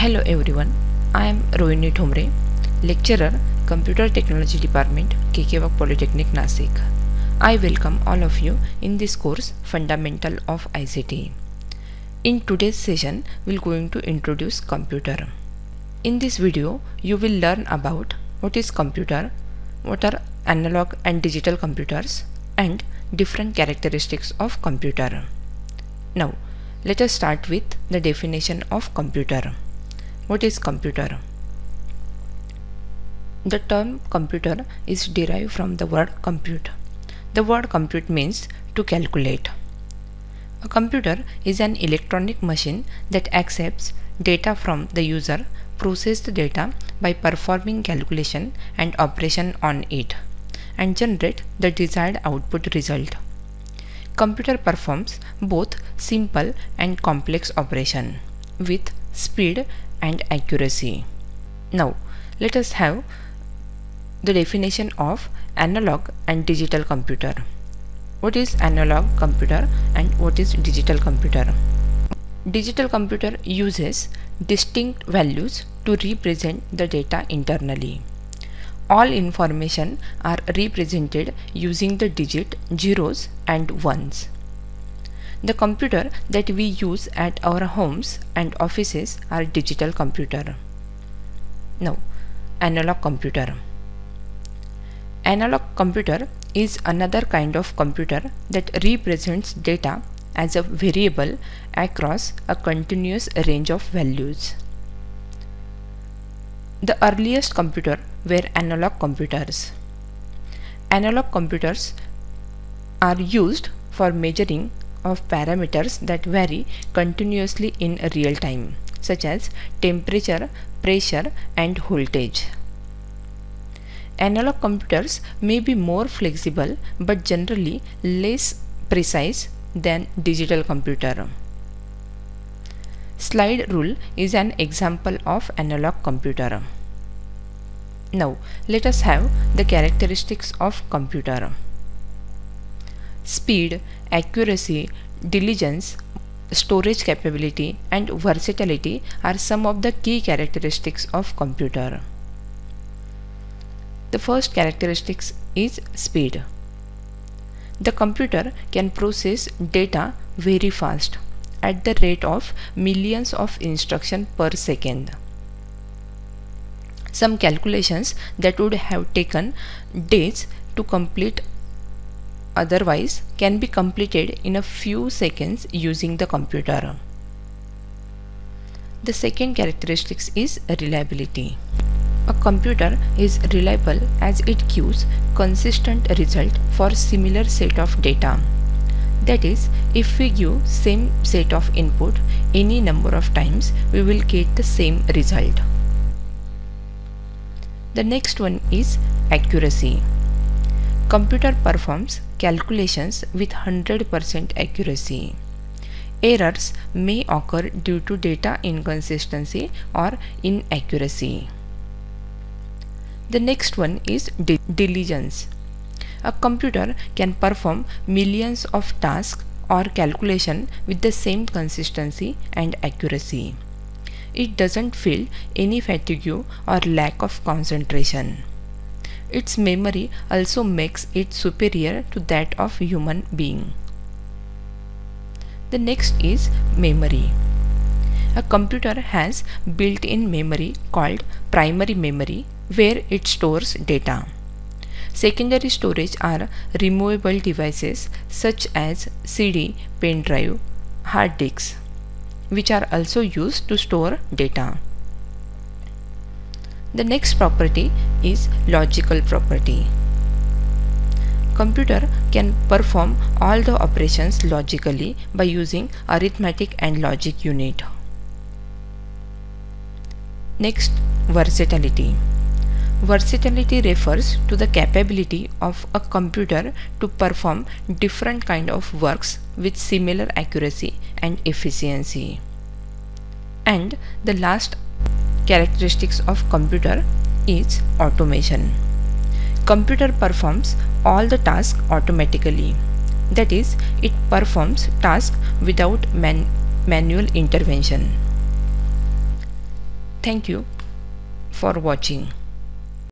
Hello everyone, I am Rohini Thombare, lecturer, Computer Technology Department, KK Polytechnic Nasik. I welcome all of you in this course Fundamental of ICT. In today's session, we're going to introduce computer. In this video, you will learn about what is computer, what are analog and digital computers, and different characteristics of computer. Now, let us start with the definition of computer. What is computer? The term computer is derived from the word compute. The word compute means to calculate. A computer is an electronic machine that accepts data from the user, processes the data by performing calculation and operation on it, and generate the desired output result. Computer performs both simple and complex operation with speed and accuracy. Now, let us have the definition of analog and digital computer. What is analog computer and what is digital computer? Digital computer uses distinct values to represent the data internally. All information are represented using the digit zeros and ones. The computer that we use at our homes and offices are digital computer. Now, analog computer. Analog computer is another kind of computer that represents data as a variable across a continuous range of values. The earliest computer were analog computers. Analog computers are used for measuring of parameters that vary continuously in real time such as temperature, pressure and voltage. Analog computers may be more flexible but generally less precise than digital computer. Slide rule is an example of analog computer. Now let us have the characteristics of computer. Speed, accuracy, diligence, storage capability and versatility are some of the key characteristics of computer. The first characteristics is speed. The computer can process data very fast at the rate of millions of instructions per second. Some calculations that would have taken days to complete otherwise can be completed in a few seconds using the computer. The second characteristic is reliability. A computer is reliable as it gives consistent result for similar set of data. That is, if we give same set of input any number of times, we will get the same result. The next one is accuracy. Computer performs calculations with 100% accuracy. Errors may occur due to data inconsistency or inaccuracy. The next one is diligence. A computer can perform millions of tasks or calculation with the same consistency and accuracy. It doesn't feel any fatigue or lack of concentration. Its memory also makes it superior to that of human being. The next is memory. A computer has built-in memory called primary memory where it stores data. Secondary storage are removable devices such as CD, pen drive, hard disks, which are also used to store data. The next property is logical property. Computer can perform all the operations logically by using arithmetic and logic unit. Next, versatility. Versatility refers to the capability of a computer to perform different kind of works with similar accuracy and efficiency. And the last characteristics of computer is automation. Computer performs all the tasks automatically. That is, it performs tasks without man manual intervention. Thank you for watching.